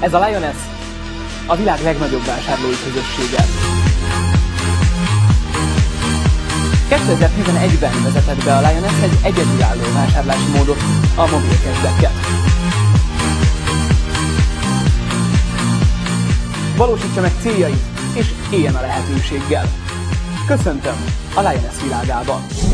Ez a Lioness a világ legnagyobb vásárlói közössége. 2011-ben vezetett be a Lioness egy egyedülálló vásárlási módot, a mobil cashbacket. Valósítsa meg céljait, és éljen a lehetőséggel. Köszöntöm a Lioness világában!